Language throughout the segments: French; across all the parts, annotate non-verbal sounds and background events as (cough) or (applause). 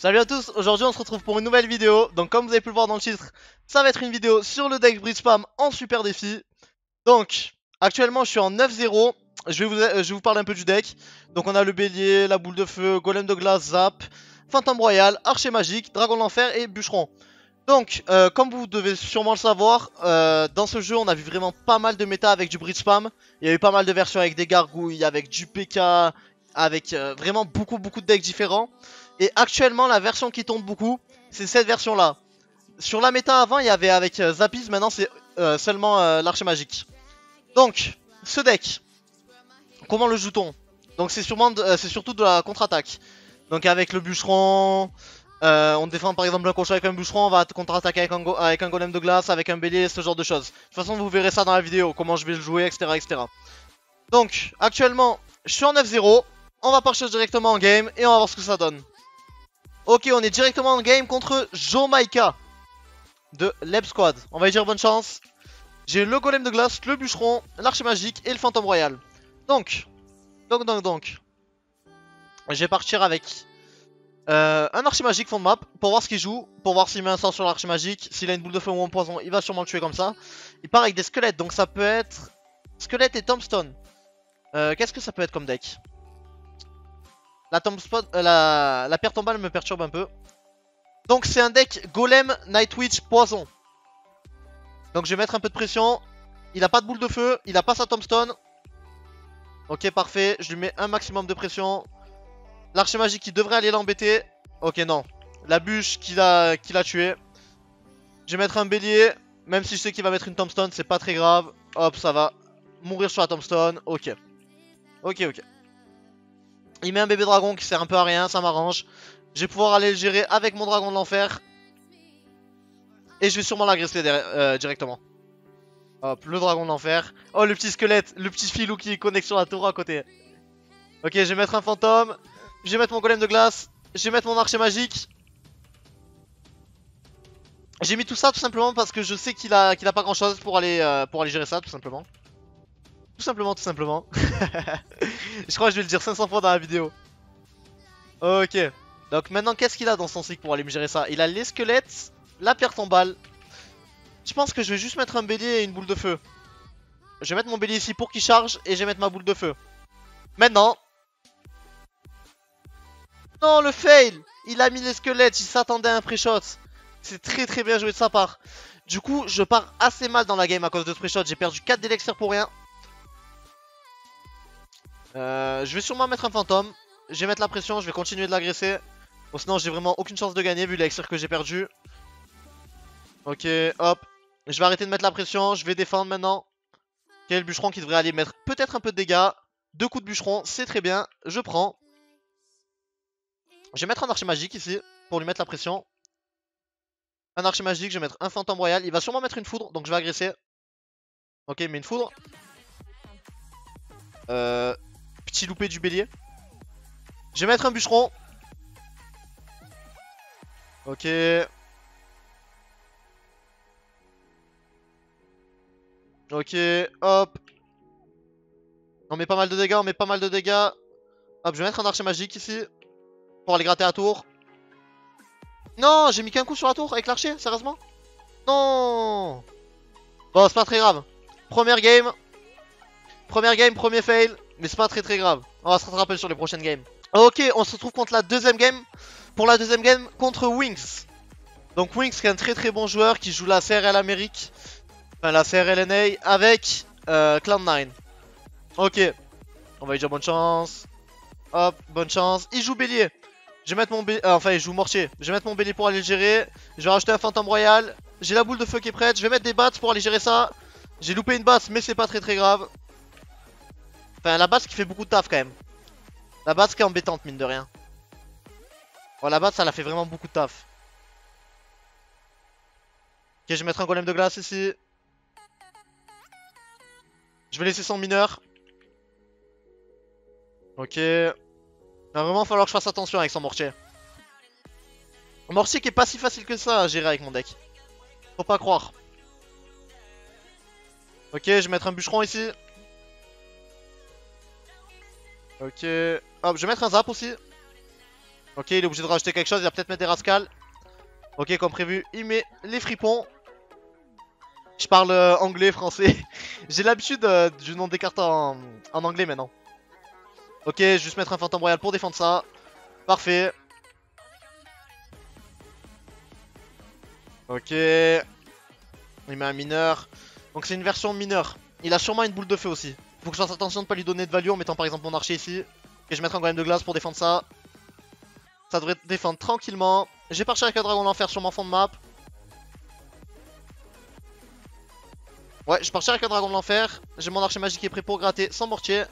Salut à tous, aujourd'hui on se retrouve pour une nouvelle vidéo. Donc comme vous avez pu le voir dans le titre, ça va être une vidéo sur le deck Bridge Spam en super défi. Donc actuellement je suis en 9-0. Je, vais vous, euh, je vais vous parler un peu du deck. Donc on a le bélier, la boule de feu, golem de glace, zap, fantôme royal, archer magique, dragon d'enfer et bûcheron. Donc euh, comme vous devez sûrement le savoir, euh, dans ce jeu on a vu vraiment pas mal de méta avec du Bridge Spam. Il y a eu pas mal de versions avec des gargouilles, avec du PK, avec vraiment beaucoup beaucoup de decks différents. Et actuellement, la version qui tombe beaucoup, c'est cette version-là. Sur la méta avant, il y avait avec euh, Zapis, maintenant c'est euh, seulement euh, l'archer magique. Donc, ce deck, comment le joue-t-on? Donc c'est surtout de la contre-attaque. Donc avec le bûcheron, on défend par exemple un cochon avec un bûcheron, on va contre-attaquer avec, un golem de glace, avec un bélier, ce genre de choses. De toute façon, vous verrez ça dans la vidéo, comment je vais le jouer, etc. etc. Donc, actuellement, je suis en 9-0, on va partir directement en game et on va voir ce que ça donne. Ok, on est directement en game contre Jomaika de Leb Squad. On va lui dire bonne chance. J'ai le golem de glace, le bûcheron, l'archer magique et le fantôme royal. Donc, donc, donc, donc. Je vais partir avec euh, un archer magique fond de map pour voir ce qu'il joue. Pour voir s'il met un sort sur l'archer magique. S'il a une boule de feu ou un poison, il va sûrement le tuer comme ça. Il part avec des squelettes, donc ça peut être squelette et tombstone. Euh, Qu'est-ce que ça peut être comme deck? La, euh, la, tombale me perturbe un peu. Donc c'est un deck Golem, Nightwitch, Poison. Donc je vais mettre un peu de pression. Il a pas de boule de feu, il a pas sa tombstone. Ok parfait, je lui mets un maximum de pression. L'archer magique qui devrait aller l'embêter. Ok non, la bûche qui l'a tué. Je vais mettre un bélier. Même si je sais qu'il va mettre une tombstone, c'est pas très grave. Hop, ça va mourir sur la tombstone. Ok. Ok, ok. Il met un bébé dragon qui sert un peu à rien, ça m'arrange. Je vais pouvoir aller le gérer avec mon dragon de l'enfer. Et je vais sûrement l'agresser euh, directement. Hop, le dragon de l'enfer. Oh, le petit squelette, le petit filou qui connecte sur la tour à côté. Ok, je vais mettre un fantôme. Je vais mettre mon golem de glace. Je vais mettre mon archer magique. J'ai mis tout ça tout simplement parce que je sais qu'il a, qu'il a pas grand chose pour aller, euh, pour aller gérer ça tout simplement. Tout simplement, tout simplement. (laughs) je crois que je vais le dire 500 fois dans la vidéo. Ok. Donc maintenant, qu'est-ce qu'il a dans son cycle pour aller me gérer ça? Il a les squelettes, la pierre tombale. Je pense que je vais juste mettre un bélier et une boule de feu. Je vais mettre mon bélier ici pour qu'il charge et je vais mettre ma boule de feu. Maintenant. Non, le fail Il a mis les squelettes, il s'attendait à un pré-shot. C'est très très bien joué de sa part. Du coup, je pars assez mal dans la game à cause de ce pré-shot. J'ai perdu 4 d'élixir pour rien. Euh, je vais sûrement mettre un fantôme. Je vais mettre la pression, je vais continuer de l'agresser. Bon, sinon, j'ai vraiment aucune chance de gagner vu l'élixir que j'ai perdu. Ok, hop. Je vais arrêter de mettre la pression, je vais défendre maintenant. Ok, le bûcheron qui devrait aller mettre peut-être un peu de dégâts. Deux coups de bûcheron, c'est très bien. Je prends. Je vais mettre un archer magique ici pour lui mettre la pression. Un archer magique, je vais mettre un fantôme royal. Il va sûrement mettre une foudre, donc je vais agresser. Ok, mais une foudre. Euh, Petit loupé du bélier. Je vais mettre un bûcheron. Ok. Ok, hop. On met pas mal de dégâts, on met pas mal de dégâts. Hop, je vais mettre un archer magique ici. Pour aller gratter la tour. Non, j'ai mis qu'un coup sur la tour avec l'archer, sérieusement? Non Bon, c'est pas très grave. Première game. Première game, premier fail. Mais c'est pas très très grave. On va se rattraper sur les prochaines games. Ok, on se retrouve contre la deuxième game. Pour la deuxième game, contre Wings. Donc Wings qui est un très très bon joueur qui joue la CRL Amérique. Enfin la CRL NA avec euh, Cloud9. Ok. On va lui dire bonne chance. Hop, bonne chance. Il joue bélier. Je vais mettre mon bélier. Euh, enfin, il joue mortier. Je vais mettre mon bélier pour aller le gérer. Je vais rajouter un fantôme royal. J'ai la boule de feu qui est prête. Je vais mettre des bats pour aller gérer ça. J'ai loupé une batte, mais c'est pas très très grave. Enfin, la base qui fait beaucoup de taf quand même. La base qui est embêtante, mine de rien. Bon, la base, ça l'a fait vraiment beaucoup de taf. Ok, je vais mettre un golem de glace ici. Je vais laisser son mineur. Ok. Il va vraiment falloir que je fasse attention avec son mortier. Un mortier qui est pas si facile que ça à gérer avec mon deck. Faut pas croire. Ok, je vais mettre un bûcheron ici. Ok. Hop, je vais mettre un zap aussi. Ok, il est obligé de rajouter quelque chose, il va peut-être mettre des rascals. Ok, comme prévu, il met les fripons. Je parle euh, anglais, français. (laughs) J'ai l'habitude euh, du nom des cartes en, en anglais maintenant. Ok, je vais juste mettre un fantôme royal pour défendre ça. Parfait. Ok. Il met un mineur. Donc c'est une version mineure. Il a sûrement une boule de feu aussi. Faut que je fasse attention de pas lui donner de value en mettant par exemple mon archer ici. Et je mettrai un golem de glace pour défendre ça. Ça devrait défendre tranquillement. J'ai parti avec un dragon d'enfer sur mon fond de map. Ouais, je parti avec un dragon de l'enfer. J'ai mon archer magique qui est prêt pour gratter sans mortier.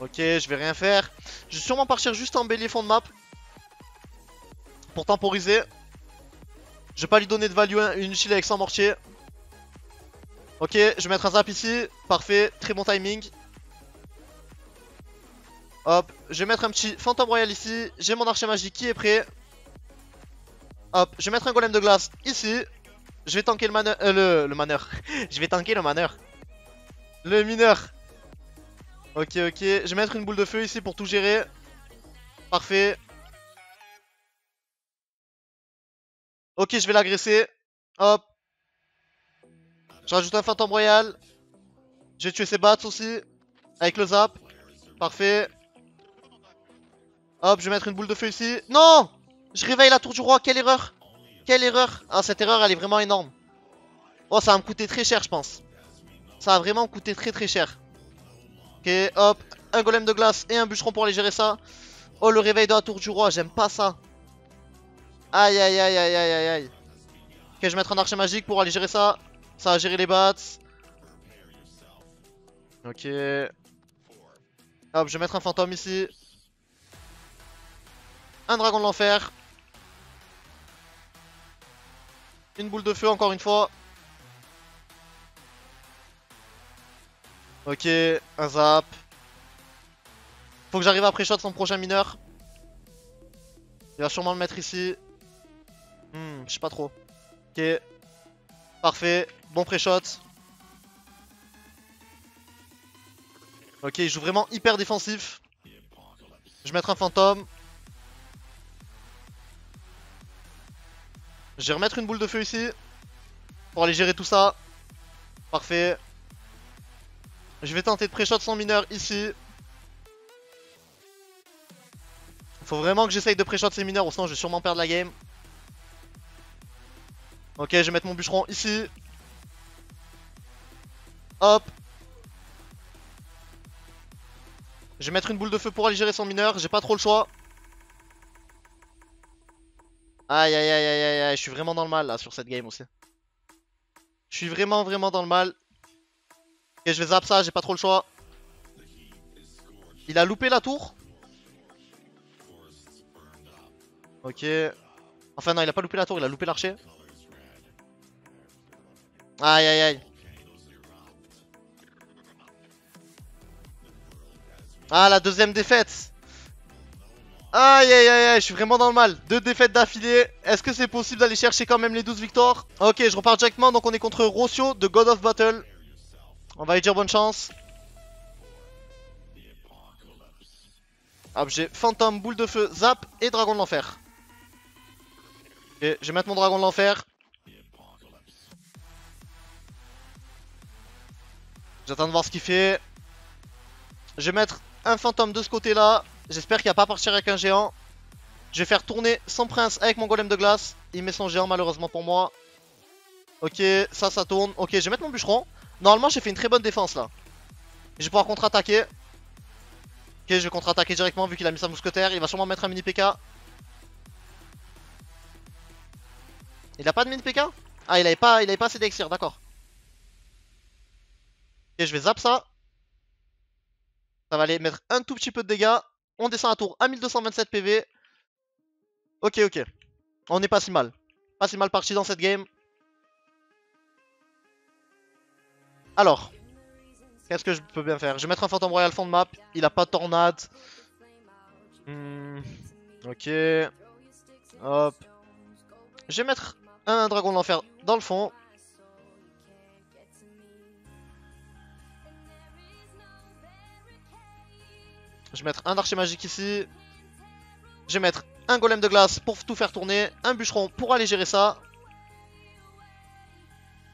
Ok, je vais rien faire. Je vais sûrement partir juste en bélier fond de map. Pour temporiser. Je vais pas lui donner de value une shield avec sans mortier. Ok, je vais mettre un zap ici. Parfait, très bon timing. Hop, je vais mettre un petit fantôme royal ici. J'ai mon archer magique qui est prêt? Hop, je vais mettre un golem de glace ici. Je vais tanker le maneur. Euh, le, le maneur. (laughs) je vais tanker le maneur. Le mineur. Ok, ok. Je vais mettre une boule de feu ici pour tout gérer. Parfait. Ok, je vais l'agresser. Hop. Je rajoute un fantôme royal. Je vais tuer ses bats aussi. Avec le zap. Parfait. Hop, je vais mettre une boule de feu ici. Non Je réveille la tour du roi. Quelle erreur Quelle erreur Ah, cette erreur, elle est vraiment énorme. Oh, ça va me coûter très cher, je pense. Ça va vraiment me coûter très très cher. Ok, hop, un golem de glace et un bûcheron pour aller gérer ça. Oh, le réveil de la tour du roi, j'aime pas ça. Aïe, aïe, aïe, aïe, aïe, aïe, aïe. Ok, je vais mettre un archer magique pour aller gérer ça. Ça va gérer les bats. Ok. Hop, je vais mettre un fantôme ici. Un dragon de l'enfer. Une boule de feu encore une fois. Ok, un zap. Faut que j'arrive à pré-shot son prochain mineur. Il va sûrement le mettre ici. Hmm, je sais pas trop. Ok. Parfait. Bon pré-shot. Ok, il joue vraiment hyper défensif. Je vais mettre un fantôme. Je vais remettre une boule de feu ici. Pour aller gérer tout ça. Parfait. Je vais tenter de pré-shot son mineur ici. Faut vraiment que j'essaye de pré-shot ses mineurs, sinon je vais sûrement perdre la game. Ok, je vais mettre mon bûcheron ici. Hop. Je vais mettre une boule de feu pour aller gérer son mineur, j'ai pas trop le choix. Aïe aïe aïe aïe aïe aïe, je suis vraiment dans le mal là sur cette game aussi. Je suis vraiment vraiment dans le mal. Ok, je vais zap ça, j'ai pas trop le choix. Il a loupé la tour. Ok. Enfin non, il a pas loupé la tour, il a loupé l'archer. Aïe aïe aïe. Ah, la deuxième défaite. Aïe aïe aïe aïe, je suis vraiment dans le mal. Deux défaites d'affilée. Est-ce que c'est possible d'aller chercher quand même les 12 victoires? Ok, je repars directement. Donc on est contre Rossio de God of Battle. On va lui dire bonne chance. Hop, j'ai fantôme, boule de feu, zap et dragon de l'enfer. Je vais mettre mon dragon de l'enfer. J'attends de voir ce qu'il fait. Je vais mettre un fantôme de ce côté-là. J'espère qu'il va pas partir avec un géant. Je vais faire tourner son prince avec mon golem de glace. Il met son géant malheureusement pour moi. Ok, ça, ça tourne. Ok, je vais mettre mon bûcheron. Normalement, j'ai fait une très bonne défense là. Je vais pouvoir contre-attaquer. Ok, je vais contre-attaquer directement vu qu'il a mis sa mousquetaire. Il va sûrement mettre un mini PK. Il a pas de mini PK Ah, il avait pas, il avait pas assez d'exir, d'accord. Ok, je vais zap ça. Ça va aller mettre un tout petit peu de dégâts. On descend à tour à 1227 PV. Ok, ok. On est pas si mal. Pas si mal parti dans cette game. Alors, qu'est-ce que je peux bien faire? Je vais mettre un fantôme royal fond de map. Il a pas de tornade. Hmm, ok. Hop. Je vais mettre un dragon de l'enfer dans le fond. Je vais mettre un archer magique ici. Je vais mettre un golem de glace pour tout faire tourner. Un bûcheron pour aller gérer ça.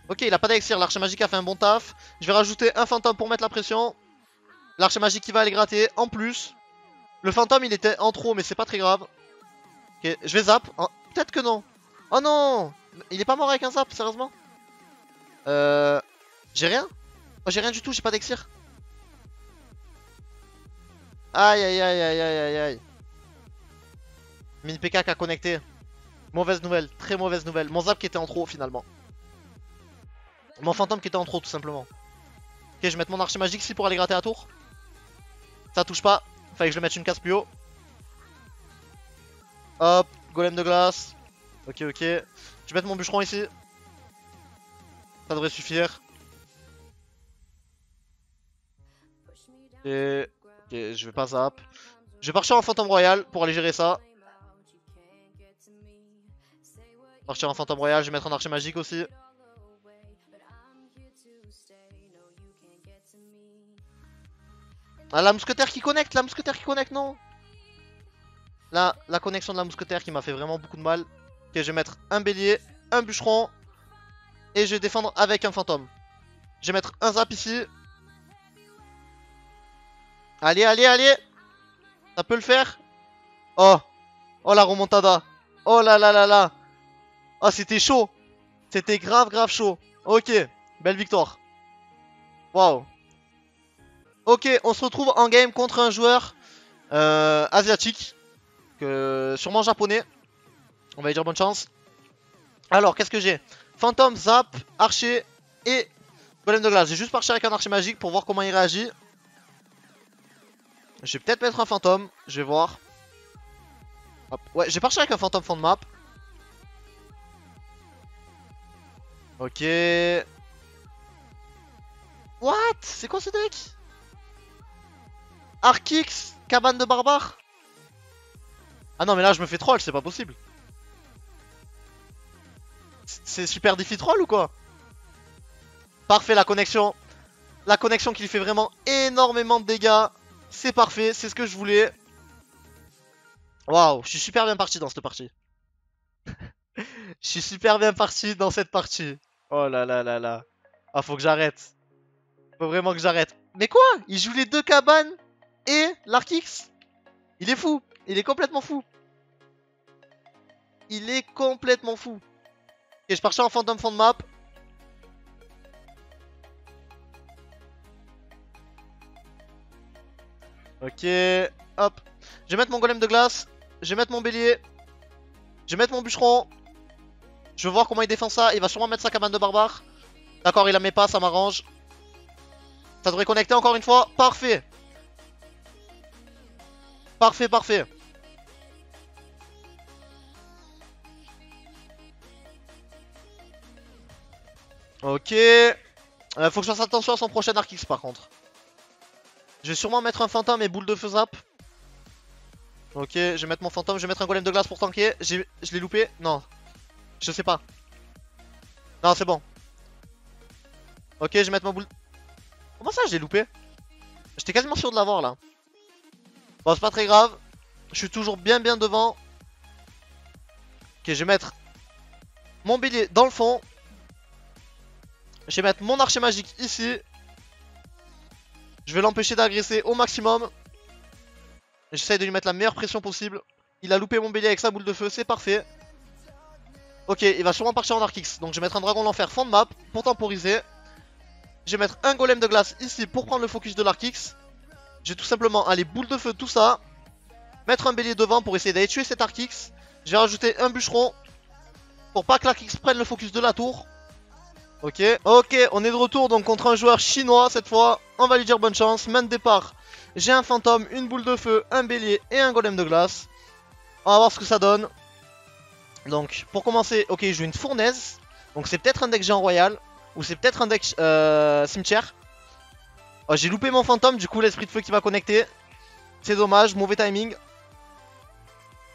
Ok, il a pas d'élixir. L'archer magique a fait un bon taf. Je vais rajouter un fantôme pour mettre la pression. L'archer magique qui va aller gratter. En plus, le fantôme il était en trop, mais c'est pas très grave. Ok, je vais zap. Oh, Peut-être que non. Oh non Il est pas mort avec un zap, sérieusement Euh... J'ai rien Oh, j'ai rien du tout, j'ai pas d'exir. Aïe aïe aïe aïe aïe aïe aïe. Mine PK qui a connecté. Mauvaise nouvelle, très mauvaise nouvelle. Mon zap qui était en trop finalement. Mon fantôme qui était en trop tout simplement. Ok, je vais mettre mon archer magique ici pour aller gratter la tour. Ça touche pas. Fallait que je le mette une case plus haut. Hop, golem de glace. Ok, ok. Je vais mettre mon bûcheron ici. Ça devrait suffire. Ok, je vais pas zap. Je vais partir en fantôme royal pour aller gérer ça. Partir en fantôme royal, je vais mettre un archer magique aussi. Ah, la mousquetaire qui connecte, la mousquetaire qui connecte, non? Là, la connexion de la mousquetaire qui m'a fait vraiment beaucoup de mal. Ok, je vais mettre un bélier, un bûcheron. Et je vais défendre avec un fantôme. Je vais mettre un zap ici. Allez, allez, allez. Ça peut le faire. Oh. Oh la remontada. Oh là là là là. Oh c'était chaud. C'était grave grave chaud. Ok, belle victoire. Waouh. Ok, on se retrouve en game contre un joueur euh, asiatique, que, sûrement japonais. On va lui dire bonne chance. Alors, qu'est-ce que j'ai? Fantôme, Zap, Archer et Golem de glace. J'ai juste parti avec un Archer magique pour voir comment il réagit. Je vais peut-être mettre un Fantôme, je vais voir. Hop. Ouais, j'ai parti avec un Fantôme fond de map. Ok. What? C'est quoi ce deck? Arkix Cabane de barbare? Ah non mais là je me fais troll, c'est pas possible. C'est super défi troll ou quoi? Parfait la connexion. La connexion qui lui fait vraiment énormément de dégâts. C'est parfait, c'est ce que je voulais. Waouh, je suis super bien parti dans cette partie. (laughs) je suis super bien parti dans cette partie. Oh là là là là. Ah faut que j'arrête. Faut vraiment que j'arrête. Mais quoi? Il joue les deux cabanes et l'Arkix Il est fou Il est complètement fou Il est complètement fou Et je partais en fantôme fond de map. Ok, hop. Je vais mettre mon golem de glace. Je vais mettre mon bélier. Je vais mettre mon bûcheron. Je veux voir comment il défend ça. Il va sûrement mettre sa cabane de barbare. D'accord, il la met pas, ça m'arrange. Ça devrait connecter encore une fois. Parfait. Parfait, parfait. Ok. Euh, faut que je fasse attention à son prochain Arkix par contre. Je vais sûrement mettre un fantôme et boule de feu zap. Ok, je vais mettre mon fantôme, je vais mettre un golem de glace pour tanker. Je l'ai loupé? Non. Je sais pas. Non, c'est bon. Ok, je vais mettre ma boule. Comment ça, j'ai loupé? J'étais quasiment sûr de l'avoir là. Bon, c'est pas très grave. Je suis toujours bien bien devant. Ok, je vais mettre mon bélier dans le fond. Je vais mettre mon archer magique ici. Je vais l'empêcher d'agresser au maximum. J'essaye de lui mettre la meilleure pression possible. Il a loupé mon bélier avec sa boule de feu, c'est parfait. Ok, il va sûrement partir en Arkix. Donc je vais mettre un dragon de l'enfer fond de map pour temporiser. Je vais mettre un golem de glace ici pour prendre le focus de l'Arkix. Je vais tout simplement aller boule de feu, tout ça. Mettre un bélier devant pour essayer d'aller tuer cet Arkix. Je vais rajouter un bûcheron pour pas que l'Arkix prenne le focus de la tour. Ok, ok, on est de retour donc contre un joueur chinois cette fois. On va lui dire bonne chance. Main de départ, j'ai un fantôme, une boule de feu, un bélier et un golem de glace. On va voir ce que ça donne. Donc, pour commencer, ok, je joue une fournaise. Donc c'est peut-être un deck géant royal. Ou c'est peut-être un deck euh, cimetière. Oh, j'ai loupé mon fantôme, du coup l'esprit de feu qui va connecter. C'est dommage, mauvais timing.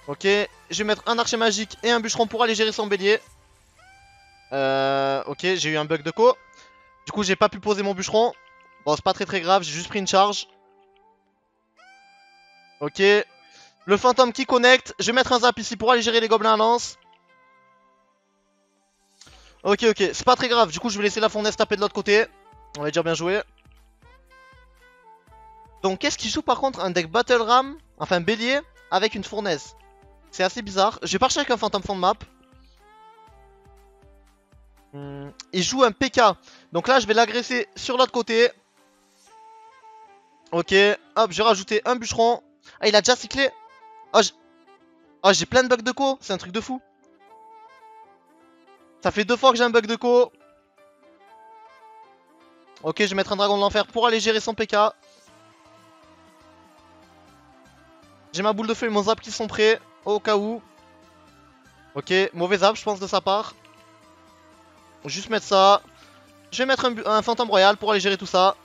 Ok, je vais mettre un archer magique et un bûcheron pour aller gérer son bélier. Euh, ok, j'ai eu un bug de co. Du coup, j'ai pas pu poser mon bûcheron. Bon, c'est pas très très grave, j'ai juste pris une charge. Ok. Le fantôme qui connecte. Je vais mettre un zap ici pour aller gérer les gobelins à lance. Ok, ok. C'est pas très grave. Du coup, je vais laisser la fournaise taper de l'autre côté. On va dire bien joué. Donc, qu'est-ce qu'il joue par contre Un deck Battle Ram, enfin bélier, avec une fournaise? C'est assez bizarre. Je vais partir avec un fantôme fond de map. Il joue un PK. Donc là, je vais l'agresser sur l'autre côté. Ok, hop, j'ai rajouté un bûcheron. Ah, il a déjà cyclé. Oh, oh j'ai plein de bugs de co. C'est un truc de fou. Ça fait deux fois que j'ai un bug de co. Ok, je vais mettre un dragon de l'enfer pour aller gérer son PK. J'ai ma boule de feu et mon zap qui sont prêts, au cas où. Ok, mauvais zap, je pense, de sa part. Juste mettre ça. Je vais mettre un, fantôme royal pour aller gérer tout ça.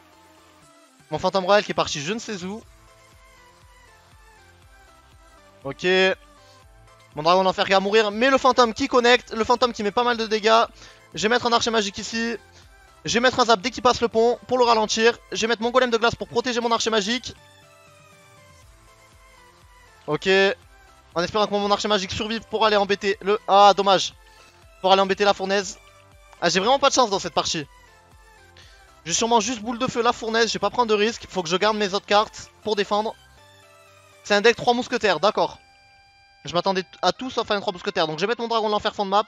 Mon fantôme royal qui est parti je ne sais où. Ok. Mon dragon d'enfer qui va mourir. Mais le fantôme qui connecte. Le fantôme qui met pas mal de dégâts. Je vais mettre un archer magique ici. Je vais mettre un zap dès qu'il passe le pont pour le ralentir. Je vais mettre mon golem de glace pour protéger mon archer magique. Ok. En espérant que mon archer magique survive pour aller embêter le... Ah, dommage. Pour aller embêter la fournaise. Ah, j'ai vraiment pas de chance dans cette partie. Je vais sûrement juste boule de feu la fournaise, je vais pas prendre de risque. Faut que je garde mes autres cartes pour défendre. C'est un deck 3 mousquetaires, d'accord. Je m'attendais à tout sauf à un 3 mousquetaires. Donc je vais mettre mon dragon de l'enfer fond de map.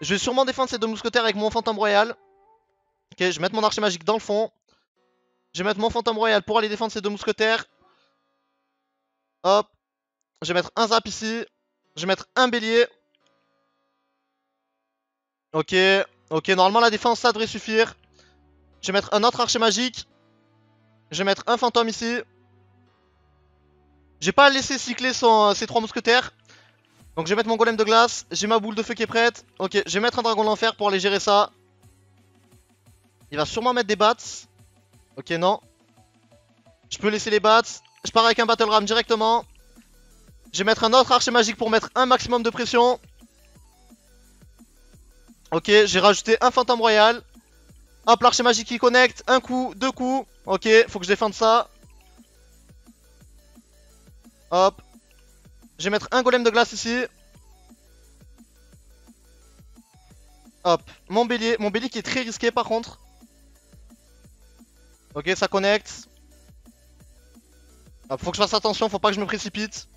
Je vais sûrement défendre ces deux mousquetaires avec mon fantôme royal. Ok, je vais mettre mon archer magique dans le fond. Je vais mettre mon fantôme royal pour aller défendre ces deux mousquetaires. Hop. Je vais mettre un zap ici. Je vais mettre un bélier. Ok. Ok, normalement la défense ça devrait suffire. Je vais mettre un autre archer magique. Je vais mettre un fantôme ici. J'ai pas laissé cycler son, ses trois mousquetaires. Donc je vais mettre mon golem de glace. J'ai ma boule de feu qui est prête. Ok, je vais mettre un dragon d'enfer pour aller gérer ça. Il va sûrement mettre des bats. Ok, non. Je peux laisser les bats. Je pars avec un battle ram directement. Je vais mettre un autre archer magique pour mettre un maximum de pression. Ok, j'ai rajouté un fantôme royal. Hop, l'archer magique qui connecte. Un coup, deux coups. Ok, faut que je défende ça. Hop. Je vais mettre un golem de glace ici. Hop. Mon bélier. Mon bélier qui est très risqué par contre. Ok, ça connecte. Hop, faut que je fasse attention, faut pas que je me précipite.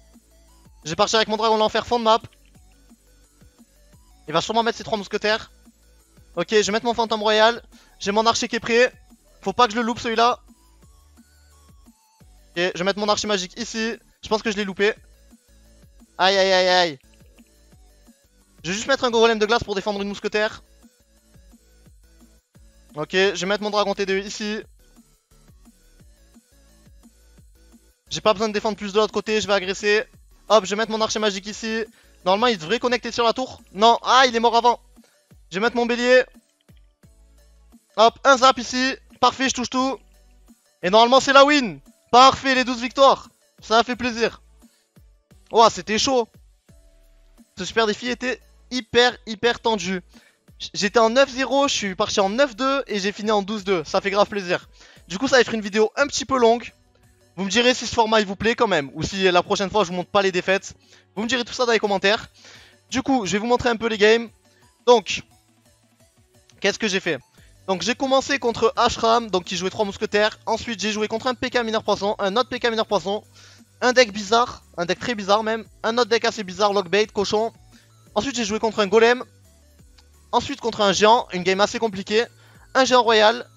J'ai parti avec mon dragon l'enfer fond de map. Il va sûrement mettre ses trois mousquetaires. Ok, je vais mettre mon fantôme royal. J'ai mon archer qui est prêt. Faut pas que je le loupe celui-là. Ok, je vais mettre mon archer magique ici. Je pense que je l'ai loupé. Aïe aïe aïe aïe. Je vais juste mettre un golem de glace pour défendre une mousquetaire. Ok, je vais mettre mon dragon T2 ici. J'ai pas besoin de défendre plus de l'autre côté, je vais agresser. Hop, je vais mettre mon archer magique ici. Normalement, il devrait connecter sur la tour. Non, ah, il est mort avant. Je vais mettre mon bélier. Hop, un zap ici. Parfait, je touche tout. Et normalement, c'est la win. Parfait, les 12 victoires. Ça a fait plaisir. Oh, c'était chaud. Ce super défi était hyper, hyper tendu. J'étais en 9-0, je suis parti en 9-2 et j'ai fini en 12-2. Ça fait grave plaisir. Du coup, ça va être une vidéo un petit peu longue. Vous me direz si ce format il vous plaît quand même. Ou si la prochaine fois je vous montre pas les défaites. Vous me direz tout ça dans les commentaires. Du coup, je vais vous montrer un peu les games. Donc, qu'est-ce que j'ai fait? Donc j'ai commencé contre Ashram, donc qui jouait 3 mousquetaires. Ensuite j'ai joué contre un PK mineur poisson, un autre PK mineur poisson. Un deck bizarre, un deck très bizarre même. Un autre deck assez bizarre, Lockbait, cochon. Ensuite j'ai joué contre un golem. Ensuite contre un géant, une game assez compliquée. Un géant royal,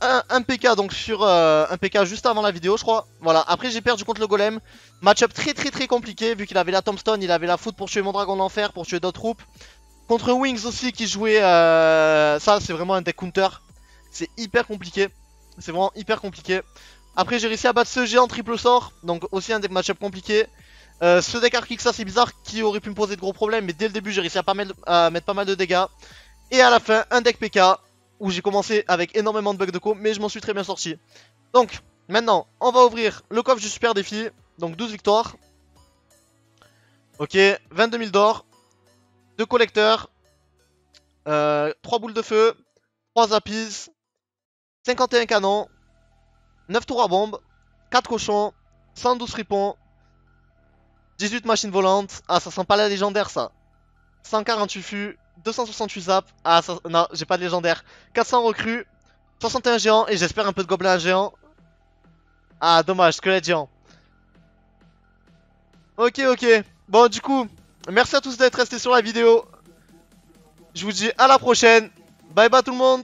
un, PK donc sur euh, un PK juste avant la vidéo je crois. Voilà. Après j'ai perdu contre le golem. Matchup très très très compliqué vu qu'il avait la tombstone Il avait la foot pour tuer mon dragon d'enfer Pour tuer d'autres troupes. Contre Wings aussi qui jouait euh, Ça c'est vraiment un deck counter. C'est hyper compliqué. C'est vraiment hyper compliqué. Après j'ai réussi à battre ce géant triple sort Donc aussi un deck matchup compliqué. Euh, ce deck ça c'est bizarre qui aurait pu me poser de gros problèmes Mais dès le début j'ai réussi à, pas à mettre pas mal de dégâts. Et à la fin un deck PK où j'ai commencé avec énormément de bugs de co, mais je m'en suis très bien sorti. Donc, maintenant, on va ouvrir le coffre du super défi, donc 12 victoires. Ok, 22 000 d'or, 2 collecteurs, 3 euh, boules de feu, 3 apis, 51 canons, 9 tours à bombe, 4 cochons, 112 fripons, 18 machines volantes. Ah, ça sent pas la légendaire, ça. 148 fûts, 268 zap. Ah, ça... non, j'ai pas de légendaire. 400 recrues, 61 géants et j'espère un peu de gobelins géants. Ah, dommage, squelette géant. Ok, ok. Bon, du coup, merci à tous d'être restés sur la vidéo. Je vous dis à la prochaine. Bye bye tout le monde